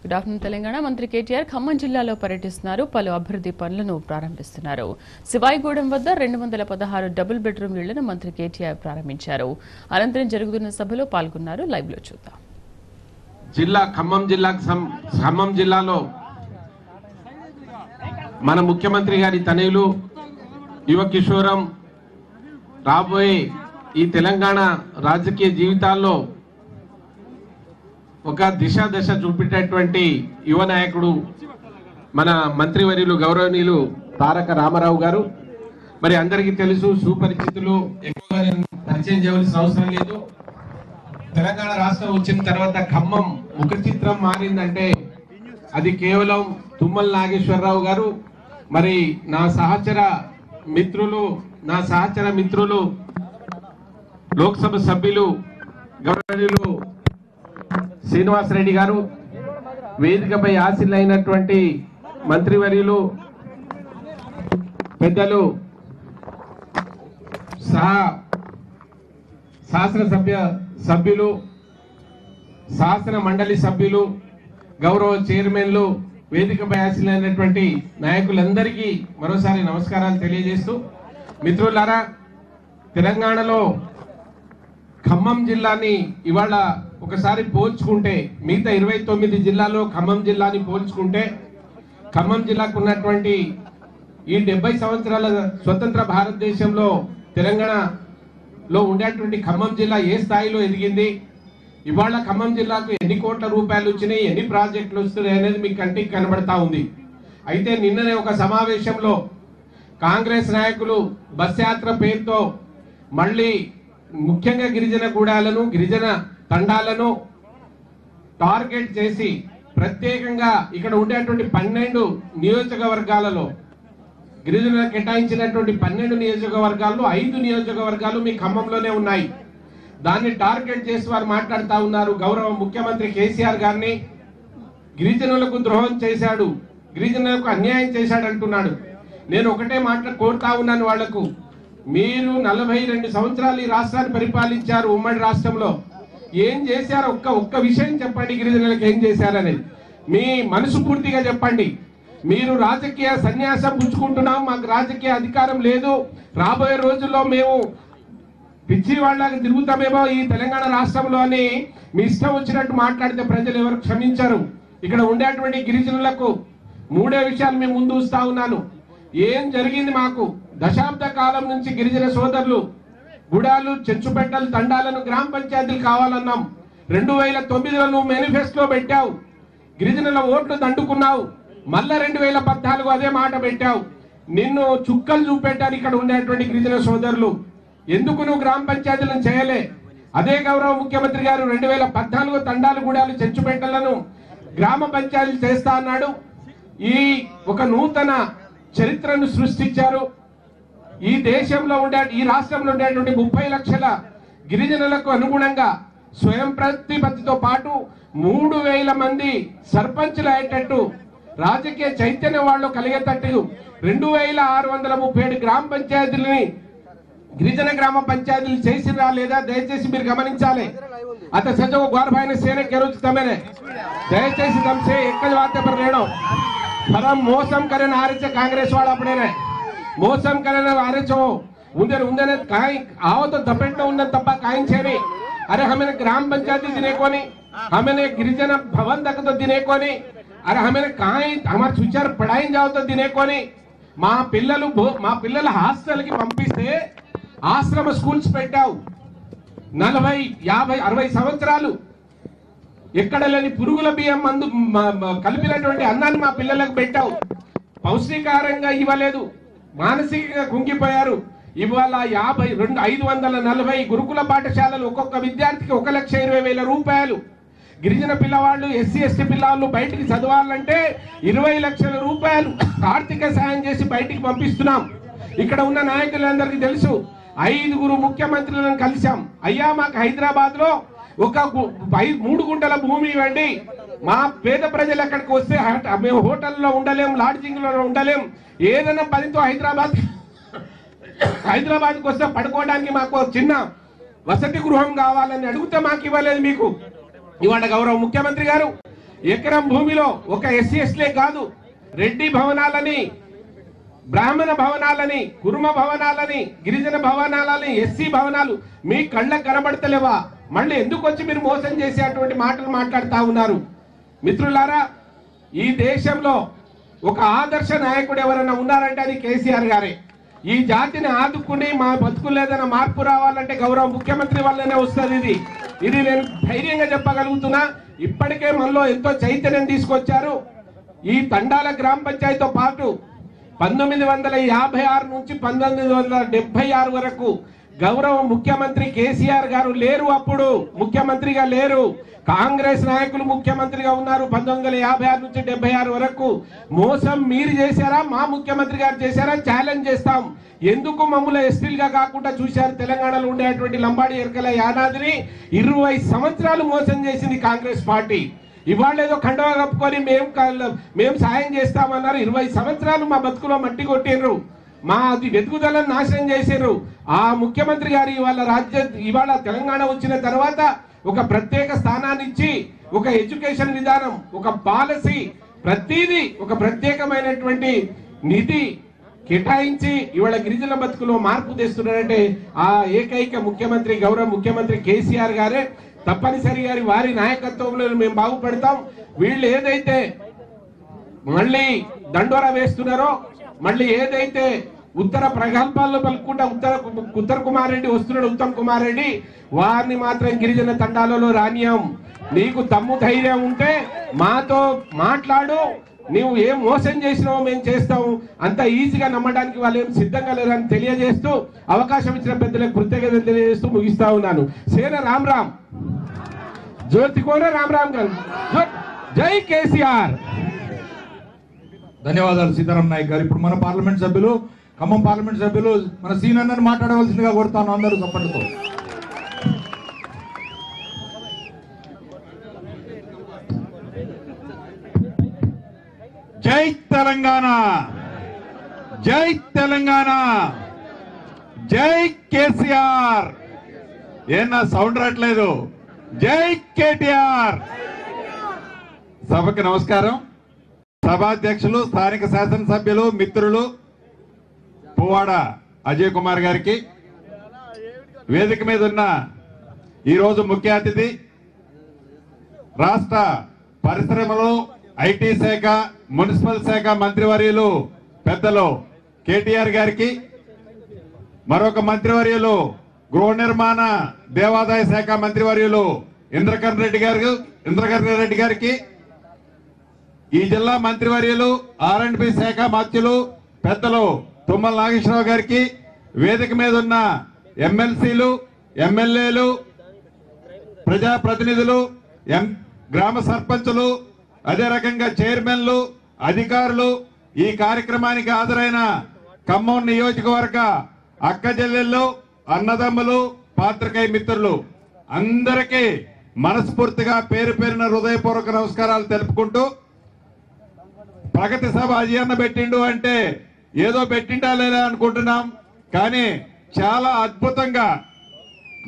Good afternoon Telangana మంత్రి కేటీఆర్ ఖమ్మం జిల్లాలో పర్యటిస్తున్నారు. పలు అభివృద్ధి పనులను ప్రారంభిస్తున్నారు. శివాయిగూడెం వద్ద రెండు వందల పదహారు డబుల్ బెడ్రూమ్ ఇళ్ళను మంత్రి కేటీఆర్ ప్రారంభించారు. అనంతరం జరుగుతున్న సభలో పాల్గొన్నారు. లైవ్లో చూద్దాం. జిల్లా ఖమ్మం జిల్లా ఖమ్మం జిల్లాలో మన ముఖ్యమంత్రి గారి తనయులు యువ కిషోరం రాబోయే ఈ తెలంగాణ రాజకీయ జీవితాల్లో ఒక దిశ దశ చూపెట్టేటువంటి యువ నాయకుడు మన మంత్రివర్యులు గౌరవనీయులు తారక రామారావు గారు. మరి అందరికీ తెలుసు సుపరిచితులు ఎక్కువగా నేను పరిచయం చేయవలసిన అవసరం లేదు. తెలంగాణ రాష్ట్రం వచ్చిన తర్వాత ఖమ్మం ముఖ చిత్రం మారిందంటే అది కేవలం తుమ్మల నాగేశ్వరరావు గారు. మరి నా సహచర మిత్రులు నా సహచర మిత్రులు లోక్సభ సభ్యులు గౌరవనీయులు శ్రీనివాసరెడ్డి గారు వేదికపై ఆశీలైనటువంటి మంత్రివర్యులు పెద్దలు సహా శాసనసభ్య సభ్యులు శాసన మండలి సభ్యులు గౌరవ చైర్మన్లు వేదికపై ఆశీలైనటువంటి నాయకులందరికీ మరోసారి నమస్కారాలు తెలియజేస్తూ మిత్రులారా తెలంగాణలో ఖమ్మం జిల్లాని ఇవాళ ఒకసారి పోల్చుకుంటే మిగతా ఇరవై తొమ్మిది జిల్లాలో ఖమ్మం జిల్లాని పోల్చుకుంటే ఖమ్మం జిల్లాకు ఉన్నటువంటి ఈ డెబ్బై సంవత్సరాల స్వతంత్ర భారతదేశంలో తెలంగాణలో ఉండేటువంటి ఖమ్మం జిల్లా ఏ స్థాయిలో ఎదిగింది? ఇవాళ ఖమ్మం జిల్లాకు ఎన్ని కోట్ల రూపాయలు వచ్చినాయి? ఎన్ని ప్రాజెక్టులు వస్తున్నాయి అనేది మీ కంటికి కనబడతా ఉంది. అయితే నిన్ననే ఒక సమావేశంలో కాంగ్రెస్ నాయకులు బస్ యాత్ర పేరుతో మళ్ళీ ముఖ్యంగా గిరిజన గూడాలను గిరిజన తండాలను టార్గెట్ చేసి ప్రత్యేకంగా ఇక్కడ ఉండేటువంటి పన్నెండు నియోజకవర్గాలలో గిరిజనులకు కేటాయించినటువంటి పన్నెండు నియోజకవర్గాల్లో ఐదు నియోజకవర్గాలు మీ ఖమ్మంలోనే ఉన్నాయి. దాన్ని టార్గెట్ చేసి వారు మాట్లాడుతూ ఉన్నారు. గౌరవ ముఖ్యమంత్రి కేసీఆర్ గారిని గిరిజనులకు ద్రోహం చేశాడు గిరిజనులకు అన్యాయం చేశాడు అంటున్నాడు. నేను ఒకటే మాట కోరుతా ఉన్నాను వాళ్ళకు మీరు నలభై రెండు సంవత్సరాలు ఈ రాష్ట్రాన్ని పరిపాలించారు ఉమ్మడి రాష్ట్రంలో. ఏం చేశారో ఒక్క ఒక్క విషయం చెప్పండి గిరిజనులకు ఏం చేశారనేది మీ మనసు పూర్తిగా చెప్పండి. మీరు రాజకీయ సన్యాసం పుచ్చుకుంటున్నాం మాకు రాజకీయ అధికారం లేదు. రాబోయే రోజుల్లో మేము పిచ్చి వాళ్ళకి తిరుగుతామేమో ఈ తెలంగాణ రాష్ట్రంలో అని మీ ఇష్టం వచ్చినట్టు మాట్లాడితే ప్రజలు ఎవరు క్షమించరు. ఇక్కడ ఉండేటువంటి గిరిజనులకు మూడే విషయాలు మేము ముందు ఉన్నాను. ఏం జరిగింది మాకు? దశాబ్ద కాలం నుంచి గిరిజన సోదరులు గుడాలు చెంచుపెట్టలు తండాలను గ్రామ పంచాయతీలు కావాలన్నాం. రెండు వేల తొమ్మిదిలో నువ్వు మేనిఫెస్టో పెట్టావు. గిరిజనుల ఓట్లు దండుకున్నావు. మళ్ళా రెండు వేల పద్నాలుగు అదే మాట పెట్టావు. నిన్ను చుక్కలు చూపెట్టారు ఇక్కడ ఉండేటువంటి గిరిజన సోదరులు. ఎందుకు నువ్వు గ్రామ పంచాయతీలను చేయలే? అదే గౌరవ ముఖ్యమంత్రి గారు రెండు వేల పద్నాలుగు తండాలు గూడాలు చెంచుపెట్టలను గ్రామ పంచాయతీలు చేస్తా అన్నాడు. ఈ ఒక నూతన చరిత్రను సృష్టించారు. ఈ దేశంలో ఉండే ఈ రాష్ట్రంలో ఉండేటువంటి ముప్పై లక్షల గిరిజనులకు అనుగుణంగా స్వయం ప్రతిపత్తితో పాటు మూడు వేల మంది సర్పంచులు అయ్యేటట్టు రాజకీయ చైతన్యం వాళ్ళు కలిగేటట్టు రెండు వేల ఆరు వందల ముప్పై ఏడు గ్రామ పంచాయతీలని గిరిజన గ్రామ పంచాయతీలు చేసిరా లేదా దయచేసి మీరు గమనించాలి. అత సజవ గౌరవైన సేన గెలుచుతామనే దయచేసి తమసే ఎక్కడ వార్త పర్ పరం మోసం కరెన్ ఆరిచే కాంగ్రెస్ వాళ్ళు అప్పుడేనే. वाला अपने ने मौसम करे ना आरे छो उधर उधर काई आओ तो दपेट उधर तब्बा काई छेरी अरे हमें ग्राम पंचायती दिने को नहीं हमें गिरिजन भवन तक तो दिने को नहीं अरे हमें काई हमारे सुचार पढ़ाई जाओ तो दिने को नहीं మా పిల్లలు భో- మా పిల్లల హాస్టల్కి పంపిస్తే ఆశ్రమ స్కూల్స్ పెట్టావు నలభై యాభై అరవై సంవత్సరాలు ఎక్కడ లేని పురుగుల బియ్యం మందు మ- మ- కలిపినటువంటి అన్నాన్ని మా పిల్లలకు పెట్టావు పౌష్టికారంగా ఇవ్వలేదు మానసికంగా కుంగిపోయారు. ఇవాళ యాభై రెండు ఐదు వందల నలభై గురుకుల పాఠశాలలు ఒక్కొక్క విద్యార్థికి ఒక లక్ష ఇరవై వేల రూపాయలు. గిరిజన పిల్లవాళ్ళు ఎస్సీ ఎస్టీ పిల్లవాళ్ళు బయటికి చదవాలంటే ఇరవై లక్షల రూపాయలు ఆర్థిక సాయం చేసి బయటికి పంపిస్తున్నాం. ఇక్కడ ఉన్న నాయకులందరికీ తెలుసు ఐదుగురు ముఖ్యమంత్రులను కలిశాం. అయ్యా మాకు హైదరాబాద్లో ఒక గు- మూడు గుంటల భూమి ఇవ్వండి. మా పేద ప్రజలు ఎక్కడికి వస్తే మేము హోటల్లో ఉండలేం లాడ్జింగ్లో ఉండలేం. ఏదైనా పనితో హైదరాబాద్ హైదరాబాద్కి వస్తే పడుకోవడానికి మాకు ఒక చిన్న వసతి గృహం కావాలని అడిగితే మాకు ఇవ్వలేదు మీకు. ఇవాళ గౌరవ ముఖ్యమంత్రి గారు ఎకరం భూమిలో ఒక ఎస్సీ ఎస్లే కాదు రెడ్డి భవనాలని బ్రాహ్మణ భవనాలని కురుమ భవనాలని గిరిజన భవనాలని ఎస్సీ భవనాలు మీ కళ్ళకు కనబడతలేవా? మళ్ళీ ఎందుకు వచ్చి మీరు మోసం చేసేటువంటి మాటలు మాట్లాడుతూ ఉన్నారు? మిత్రులారా ఈ దేశంలో ఒక ఆదర్శ నాయకుడు ఎవరైనా ఉన్నారంటే అది కేసీఆర్ గారే. ఈ జాతిని ఆదుకుని మా బతుకులు ఏదైనా మార్పు రావాలంటే గౌరవ ముఖ్యమంత్రి వల్లనే వస్తుంది ఇది. ఇది నేను ధైర్యంగా చెప్పగలుగుతున్నా. ఇప్పటికే మనలో ఎంతో చైతన్యం తీసుకొచ్చారు. ఈ తండాల గ్రామ పంచాయతీతో పాటు పంతొమ్మిది వందల యాభై ఆరు నుంచి పంతొమ్మిది వందల డెబ్బై ఆరు వరకు గౌరవ ముఖ్యమంత్రి కేసీఆర్ గారు లేరు అప్పుడు. ముఖ్యమంత్రిగా లేరు. కాంగ్రెస్ నాయకులు ముఖ్యమంత్రిగా ఉన్నారు పంతొమ్మిది వందల యాభై ఆరు నుంచి డెబ్బై ఆరు వరకు. మోసం మీరు చేశారా? మా ముఖ్యమంత్రి గారు చేశారా? ఛాలెంజ్ చేస్తాం. ఎందుకు మమ్మల్ని ఎస్టీలుగా కాకుండా చూశారు? తెలంగాణలో ఉండేటువంటి లంబాడి ఎరకల యానాదిని ఇరవై సంవత్సరాలు మోసం చేసింది కాంగ్రెస్ పార్టీ. ఇవాళ ఏదో కండవ కప్పుకొని మేము మేము సాయం చేస్తామన్నారు. ఇరవై సంవత్సరాలు మా బతుకులో మట్టి కొట్టిండ్రు మా అది వెతుకుదలను నాశనం చేశారు. ఆ ముఖ్యమంత్రి గారు ఇవాళ రాజ్య ఇవాళ తెలంగాణ వచ్చిన తర్వాత ఒక ప్రత్యేక స్థానాన్ని ఇచ్చి ఒక ఎడ్యుకేషన్ విధానం ఒక పాలసీ ప్రతిదీ ఒక ప్రత్యేకమైనటువంటి నిధి కేటాయించి ఇవాళ గిరిజన బతుకులో మార్పు తెస్తున్నారంటే ఆ ఏకైక ముఖ్యమంత్రి గౌరవ ముఖ్యమంత్రి కేసీఆర్ గారే. తప్పనిసరి గారి వారి నాయకత్వంలో మేము బాగుపడతాం. వీళ్ళు ఏదైతే మళ్ళీ దండోరా వేస్తున్నారో మళ్ళీ ఏదైతే ఉత్తర ప్రగల్భాల్లో పలుకుంటే ఉత్తర ఉత్తర కుమార్ రెడ్డి వస్తున్నాడు ఉత్తమ్ కుమార్ రెడ్డి వారిని మాత్రం గిరిజన తండాలలో రానియం నీకు తమ్ము ధైర్యం ఉంటే మాతో మాట్లాడు. నీవు ఏం మోసం చేసినావో మేము చేస్తాము. అంత ఈజీగా నమ్మడానికి వాళ్ళు ఏం సిద్ధంగా లేరని తెలియజేస్తూ అవకాశం ఇచ్చిన పెద్దలకు కృతజ్ఞతలు తెలియజేస్తూ ముగిస్తా ఉన్నాను. సేన రామ్ రామ్. జ్యోతి కోన రామ్ రామ్ గారు. జై కేసీఆర్. ధన్యవాదాలు సీతారాం నాయక్ గారు. ఇప్పుడు మన పార్లమెంట్ సభ్యులు ఖమ్మం పార్లమెంట్ సభ్యులు మన సీనన్నని మాట్లాడవలసిందిగా కోరుతాను అందరూ చప్పట్లతో. జై తెలంగాణ! జై తెలంగాణ! జై కేసీఆర్! ఏనా సౌండ్ రావట్లేదు? జై కేటీఆర్! సభకి నమస్కారం. సభాధ్యక్షులు స్థానిక శాసనసభ్యులు మిత్రులు పువ్వాడ అజయ్ కుమార్ గారికి. వేదిక మీద ఉన్న ఈరోజు ముఖ్య అతిథి రాష్ట్ర పరిశ్రమలు ఐటీ శాఖ మున్సిపల్ శాఖ మంత్రివర్యులు పెద్దలు కేటీఆర్ గారికి మరొక మంత్రివర్యులు గృహ నిర్మాణ దేవాదాయ శాఖ మంత్రివర్యులు ఇంద్రకరణ్ రెడ్డి గారు ఇంద్రకరణ్ రెడ్డి గారికి ఈ జిల్లా మంత్రివర్యులు ఆర్ అండ్ బి శాఖ మాత్యులు పెద్దలు తుమ్మల నాగేశ్వరరావు గారికి వేదిక మీద ఉన్న ఎమ్మెల్సీలు ఎమ్మెల్యేలు ప్రజాప్రతినిధులు ఎం గ్రామ సర్పంచులు అదే రకంగా చైర్మన్లు అధికారులు ఈ కార్యక్రమానికి హాజరైన ఖమ్మం నియోజకవర్గ అక్క చెల్లెళ్ళు అన్నదమ్ములు పాత్రికేయ మిత్రులు అందరికీ మనస్ఫూర్తిగా పేరు పేరున హృదయపూర్వక నమస్కారాలు తెలుపుకుంటూ ప్రగతి సభ అజీర్ణ పెట్టిండు అంటే ఏదో పెట్టిండా లేదా అనుకుంటున్నాం. కానీ చాలా అద్భుతంగా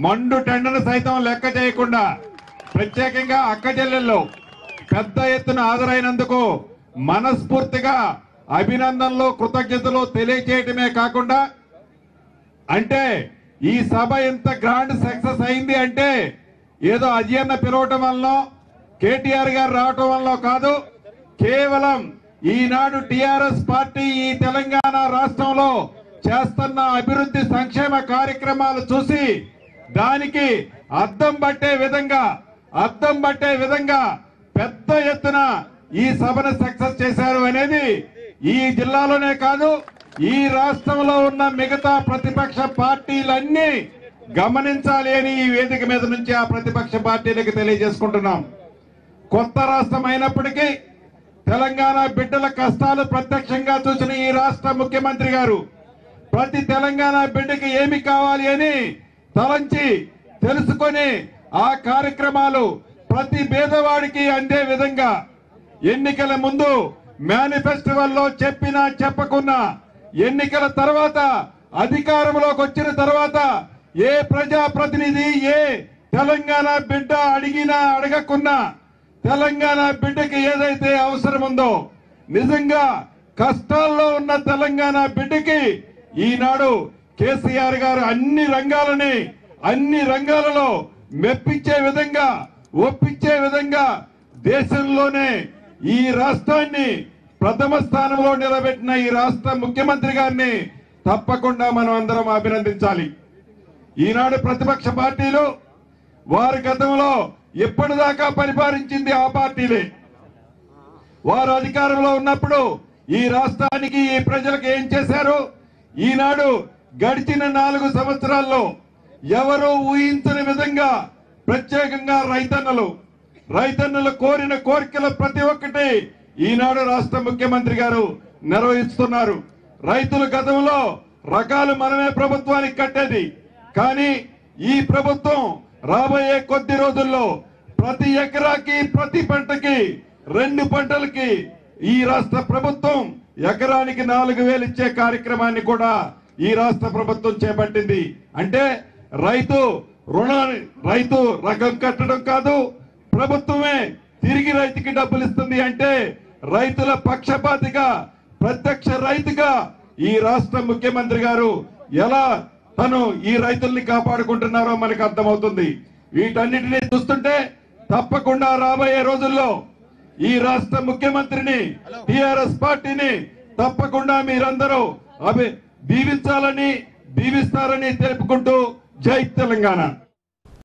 మండు టెండను సైతం లెక్క చేయకుండా ప్రత్యేకంగా అక్క చెల్లెళ్ళు పెద్ద ఎత్తున హాజరైనందుకు మనస్ఫూర్తిగా అభినందనలు కృతజ్ఞతలు తెలియచేయటమే కాకుండా అంటే ఈ సభ ఇంత గ్రాండ్ సక్సెస్ అయింది అంటే ఏదో అజయన్న పిలవటం వల్ల కేటీఆర్ గారు రావటం వల్ల కాదు కేవలం ఈనాడు టిఆర్ఎస్ పార్టీ ఈ తెలంగాణ రాష్ట్రంలో చేస్తున్న అభివృద్ధి సంక్షేమ కార్యక్రమాలు చూసి దానికి అద్దం పట్టే విధంగా అద్దం పట్టే విధంగా పెద్ద ఎత్తున ఈ సభను సక్సెస్ చేశారు అనేది ఈ జిల్లాలోనే కాదు ఈ రాష్ట్రంలో ఉన్న మిగతా ప్రతిపక్ష పార్టీలన్నీ గమనించాలి అని ఈ వేదిక మీద నుంచి ఆ ప్రతిపక్ష పార్టీలకు తెలియజేసుకుంటున్నాం. కొత్త రాష్ట్రం అయినప్పటికీ తెలంగాణ బిడ్డల కష్టాలు ప్రత్యక్షంగా చూసిన ఈ రాష్ట్ర ముఖ్యమంత్రి గారు ప్రతి తెలంగాణ బిడ్డకి ఏమి కావాలి అని తలంచి తెలుసుకొని ఆ కార్యక్రమాలు ప్రతి పేదవాడికి అందే విధంగా ఎన్నికల ముందు మేనిఫెస్టివల్లో చెప్పినా చెప్పకున్నా ఎన్నికల తర్వాత అధికారంలోకి వచ్చిన తర్వాత ఏ ప్రజా ప్రతినిధి ఏ తెలంగాణ బిడ్డ అడిగినా అడగకున్నా తెలంగాణ బిడ్డకి ఏదైతే అవసరం ఉందో నిజంగా కష్టాల్లో ఉన్న తెలంగాణ బిడ్డకి ఈనాడు కేసీఆర్ గారు అన్ని రంగాలని అన్ని రంగాలలో మెప్పించే విధంగా ఒప్పించే విధంగా దేశంలోనే ఈ రాష్ట్రాన్ని ప్రథమ స్థానంలో నిలబెట్టిన ఈ రాష్ట్ర ముఖ్యమంత్రి గారిని తప్పకుండా మనం అందరం అభినందించాలి. ఈనాడు ప్రతిపక్ష పార్టీలు వారి గతంలో ఎప్పటిదాకా పరిపాలించింది ఆ పార్టీలే. వారు అధికారంలో ఉన్నప్పుడు ఈ రాష్ట్రానికి ఈ ప్రజలకు ఏం చేశారు? ఈనాడు గడిచిన నాలుగు సంవత్సరాల్లో ఎవరు ఊహించని విధంగా ప్రత్యేకంగా రైతన్నలు రైతన్నలు కోరిన కోరికలు ప్రతి ఒక్కటి ఈనాడు రాష్ట్ర ముఖ్యమంత్రి గారు నిర్వహిస్తున్నారు. రైతులు గతంలో రకాలు మనమే ప్రభుత్వానికి కట్టేది. కానీ ఈ ప్రభుత్వం రాబోయే కొద్ది రోజుల్లో ప్రతి ఎకరాకి ప్రతి పంటకి రెండు పంటలకి ఈ రాష్ట్ర ప్రభుత్వం ఎకరానికి నాలుగు వేలు ఇచ్చే కార్యక్రమాన్ని కూడా ఈ రాష్ట్ర ప్రభుత్వం చేపట్టింది. అంటే రైతు రుణాన్ని రైతు రకం కట్టడం కాదు ప్రభుత్వమే తిరిగి రైతుకి డబ్బులు ఇస్తుంది అంటే రైతుల పక్షపాతిగా ప్రత్యక్ష రైతుగా ఈ రాష్ట్ర ముఖ్యమంత్రి గారు ఎలా తను ఈ రైతుల్ని కాపాడుకుంటున్నారో మనకు అర్థమవుతుంది. వీటన్నిటిని చూస్తుంటే తప్పకుండా రాబోయే రోజుల్లో ఈ రాష్ట్ర ముఖ్యమంత్రిని టిఆర్ఎస్ పార్టీని తప్పకుండా మీరందరూ అభి దీవించాలని దీవిస్తారని తెలుపుకుంటూ జై తెలంగాణ.